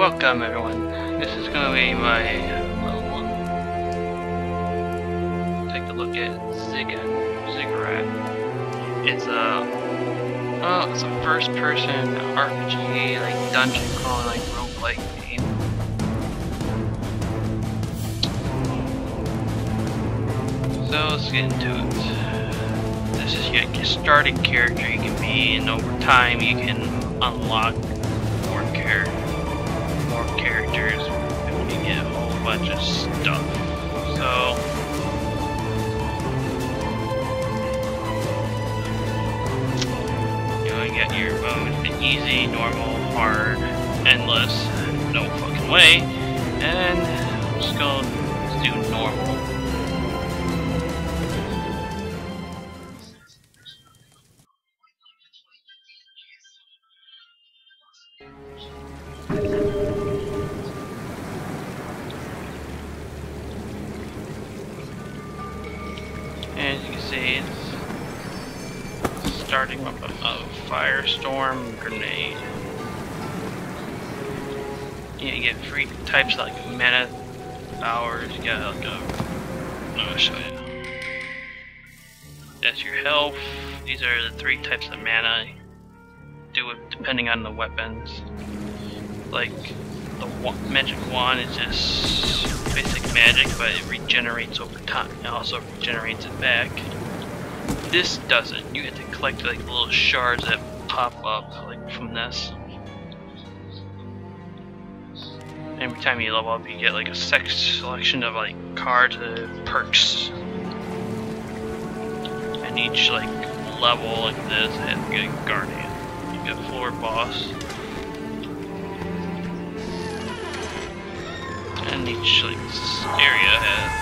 welcome everyone. This is gonna be my little take a look at Zig Ziggurat. It's a oh, it's a first-person RPG, like dungeon crawling, like roguelike game. So let's get into it. This is your starting character you can be, and over time you can unlock bunch of stuff. So you know, get your mode easy, normal, hard, endless, no fucking way, and I'm just gonna firestorm grenade. You get three types of like mana powers. You got like. I'm gonna show you. That's your health. These are the three types of mana. Do it depending on the weapons. Like the magic wand is just basic magic, but it regenerates over time. It also regenerates it back. This doesn't. You have to collect like little shards that pop up like from this. Every time you level up, you get like a sex selection of like cards and perks. And each like level like this has a guardian. You get floor boss. and each like area has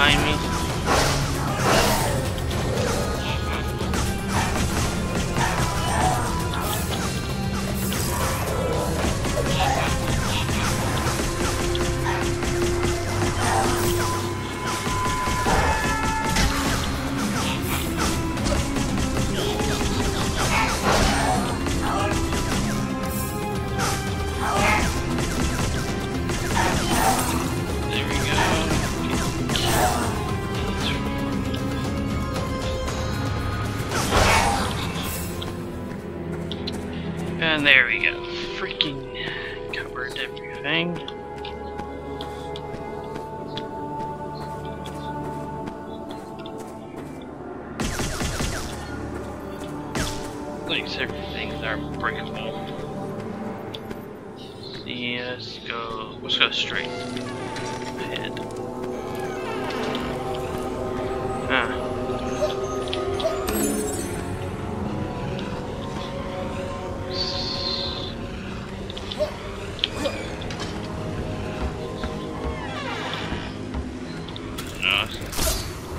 behind me. Let's. Let's go straight ahead. Ah.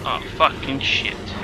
Oh, fucking shit.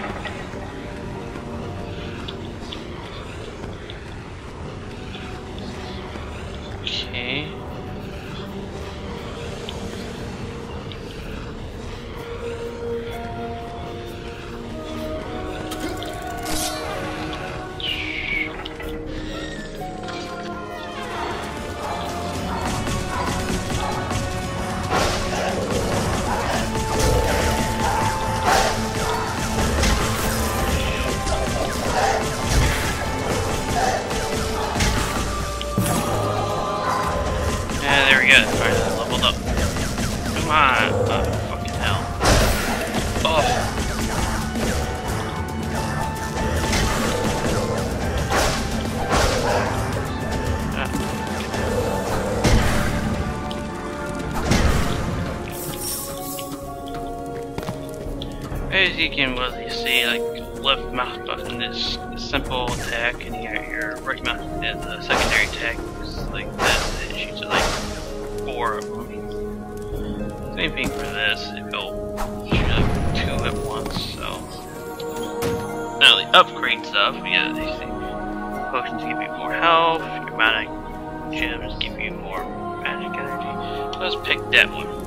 Gems give you more magic energy. Let's pick that one.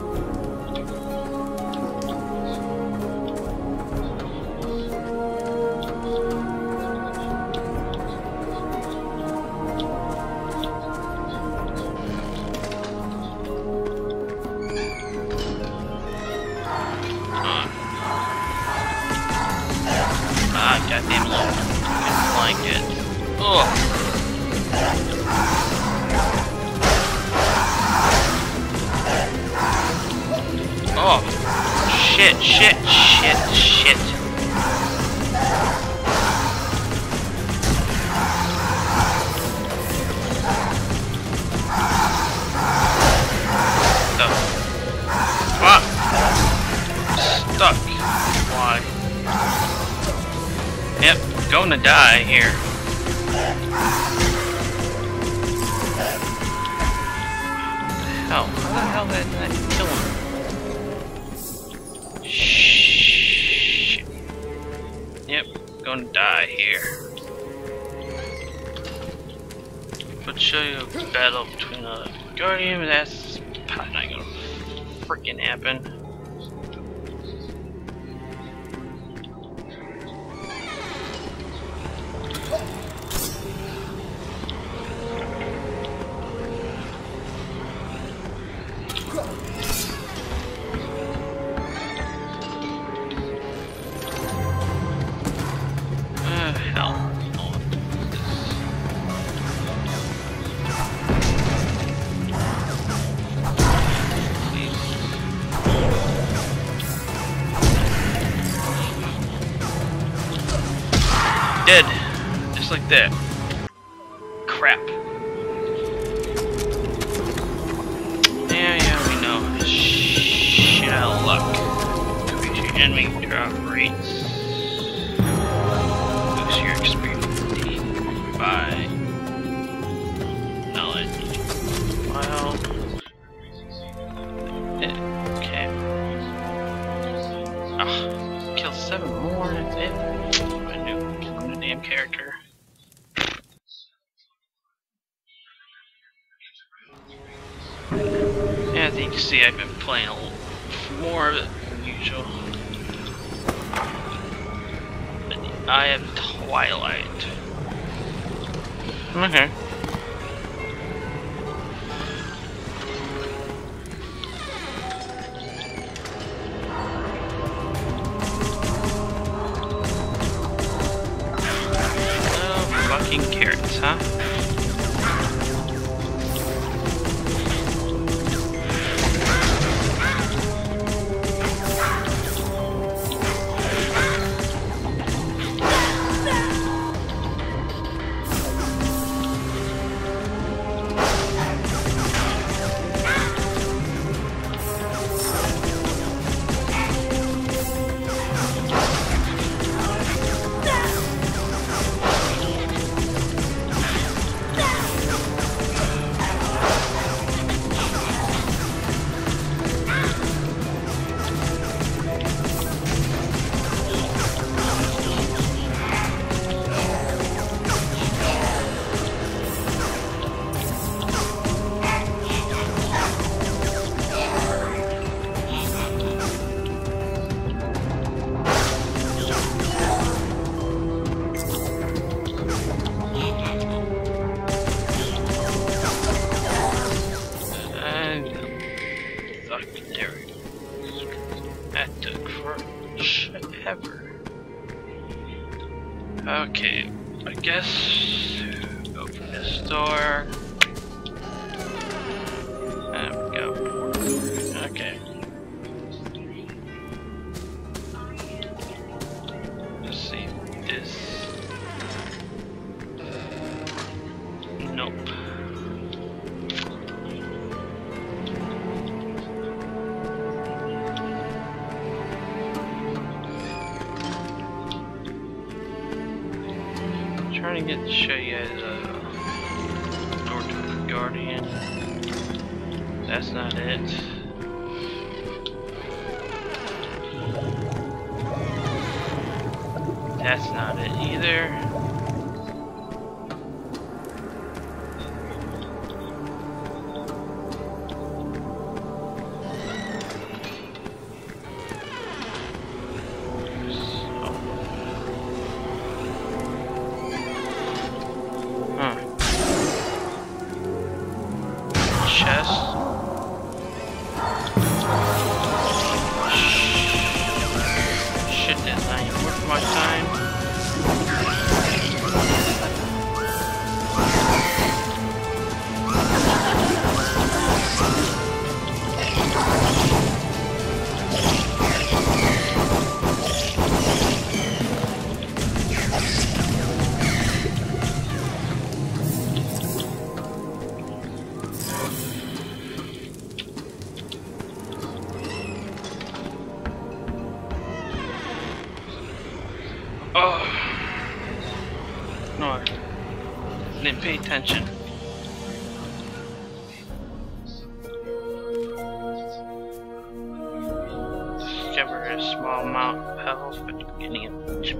Gonna die here. Hell, how the hell did that kill him? Shh. Yep, gonna die here. But show you a battle between a guardian. That's probably not gonna freaking happen. That. Crap. Yeah, yeah, we know. Shit out of luck. Enemy drop rates. You can see, I've been playing a little more than usual. I am Twilight. Okay. No, I didn't pay attention. Discover a small amount of health, but getting it much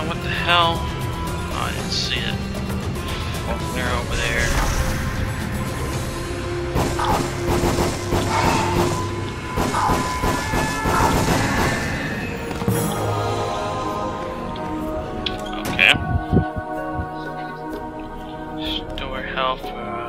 Uh, what the hell? Oh, I didn't see it. Oh, they're over there. Okay. Store health.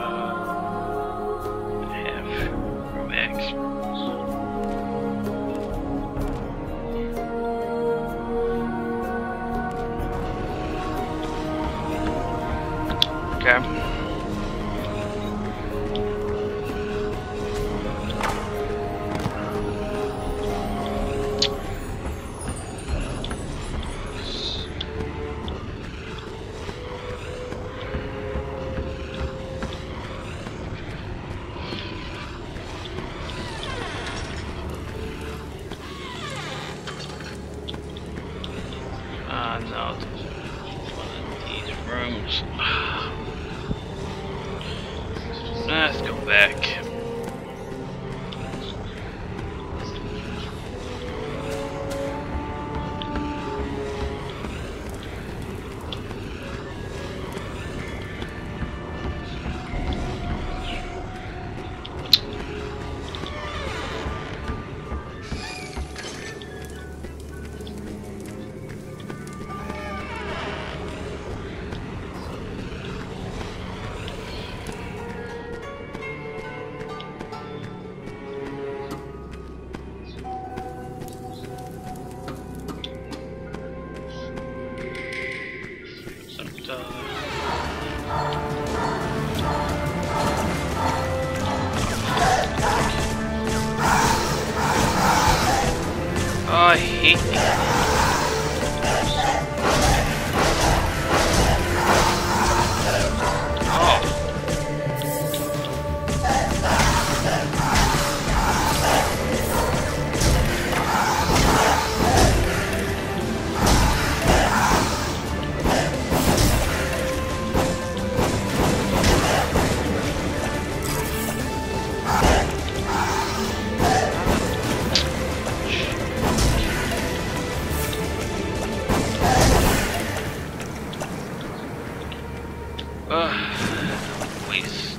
Ugh, waste.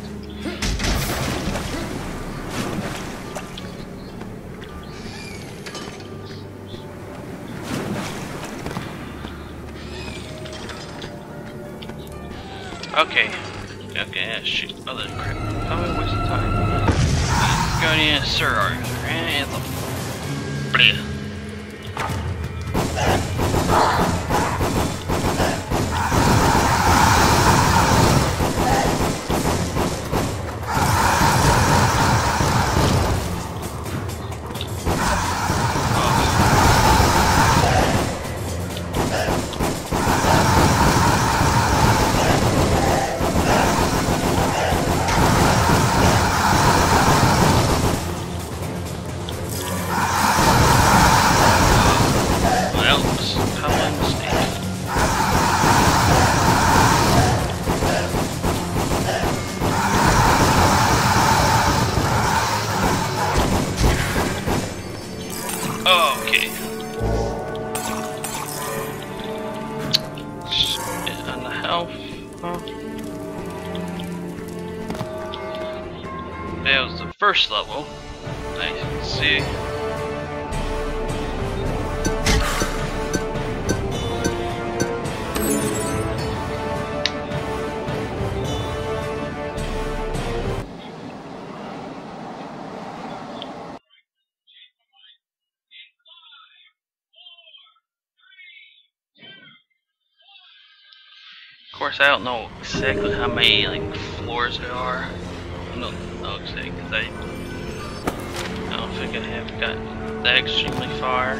Okay. Okay, yeah, shoot. Other oh, crap. How I waste time. Guardian Sir Arthur. And Bleh. Course, I don't know exactly how many like floors there are. I don't know exactly because I I don't think I have gotten that extremely far.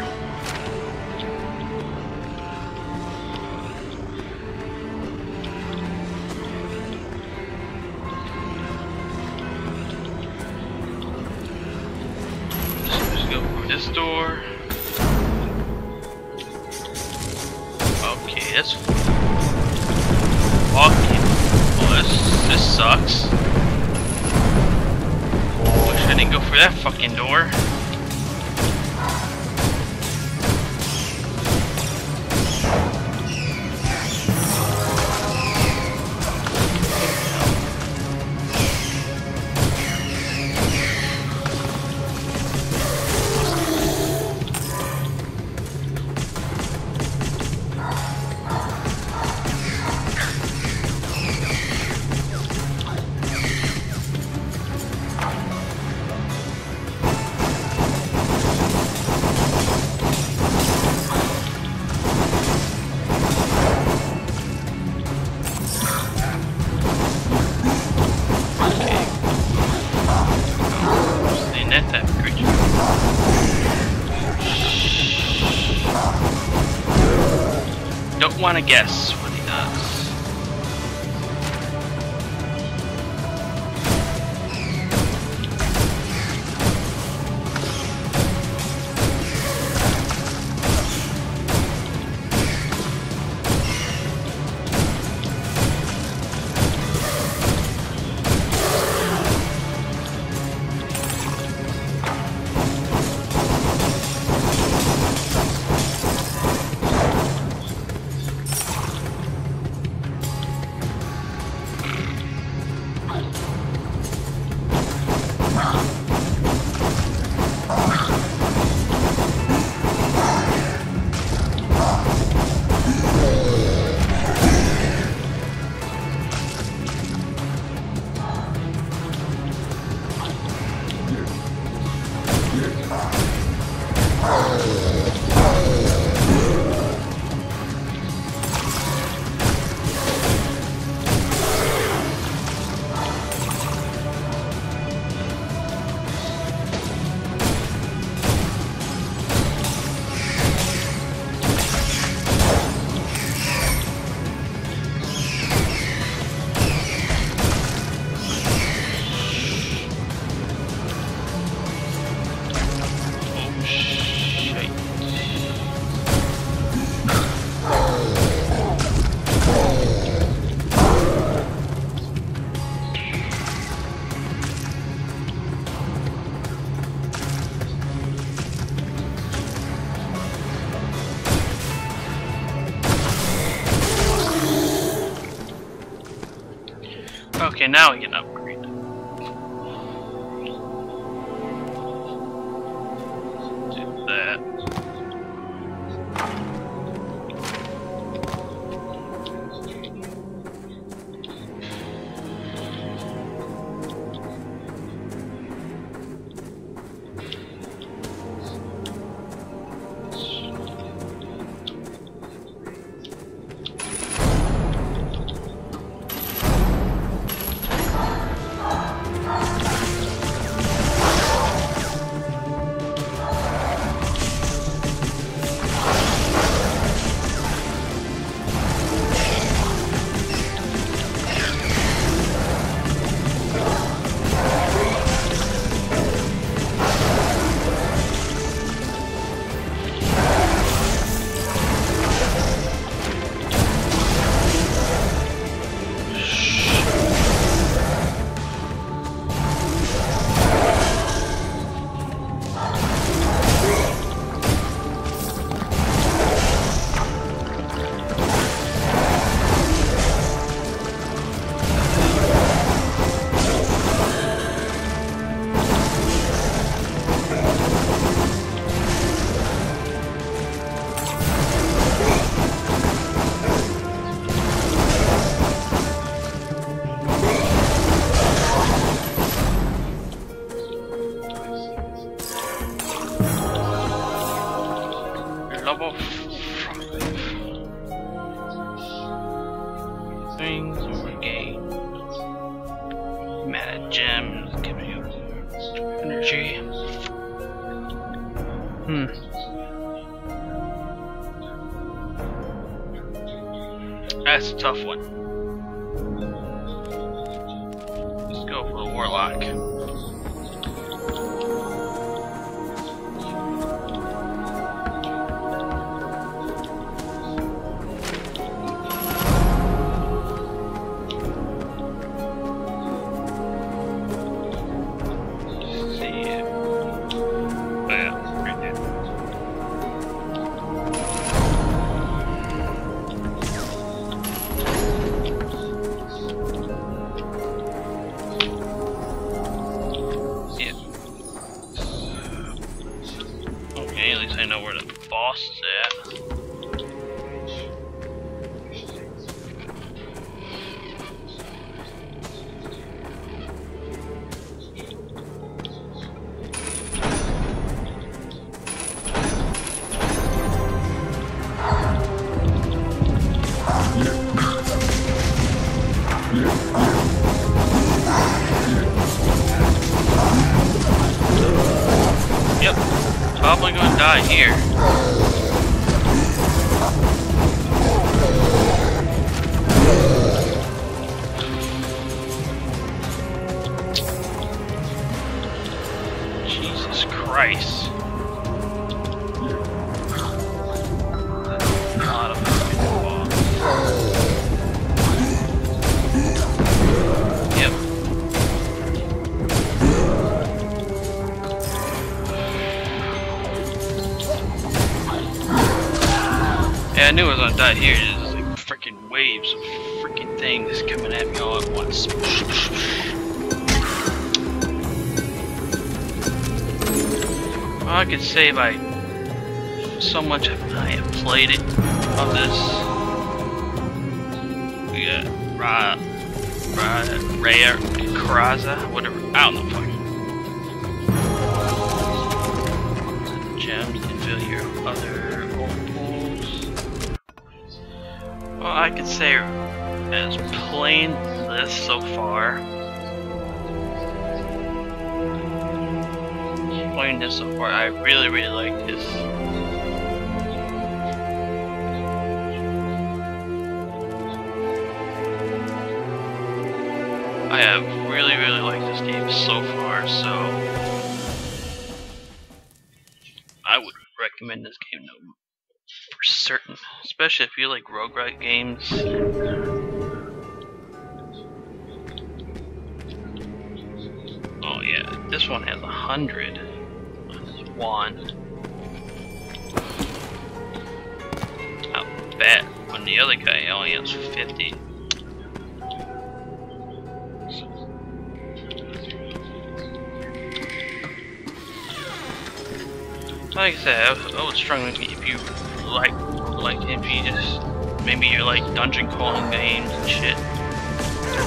Fucking door. Guess Okay, now we Mana gems, give you energy. Hmm. That's a tough one. Let's go for the warlock. Least I know where the boss is at. Knew I was gonna die here. There's like freaking waves of freaking things coming at me all at once. Well, I could say by so much I have played it of this. We got Ra, Ra, Raya, Karaza, whatever. I don't know. Could say as plain this so far. Playing this so far, I really, really like this. I have really, really liked this game so far, so I would recommend this game no for certain, especially if you like roguelike games. Oh yeah, this one has a hundred on this wand. I'll bet when the other guy only has fifty. Like I said, I was struggling if you like, like if you just maybe you're like dungeon crawling games and shit.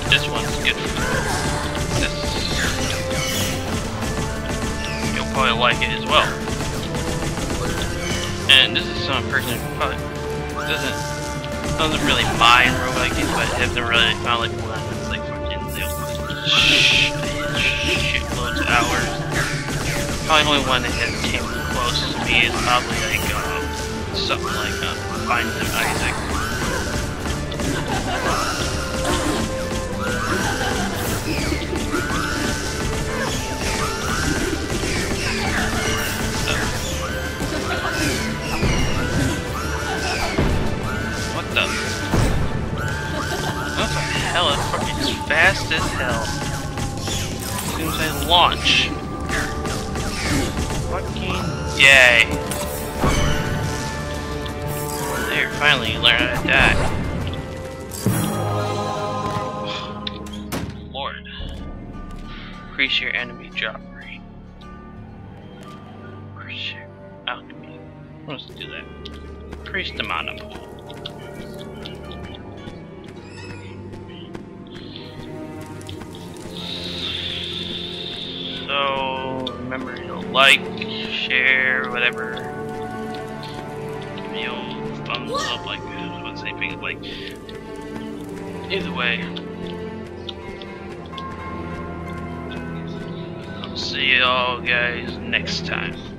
This one's good. For this, you'll probably like it as well. And this is some person who probably doesn't doesn't really mind roguelike games, but hasn't really found like one that's like fucking they'll sh- shitloads of hours. Probably only one that has came close to me is probably like something like um, Finding Isaac. What the? What the hell? It's fucking fast as hell. As soon as I launch. Fucking yay. There, finally you learn how to die. Lord. Increase your enemy drop rate. Increase your alchemy. Let's do that. Increase the mana pool. So remember to like, share, whatever. Give up, like things like Either way. I'll see you all guys next time.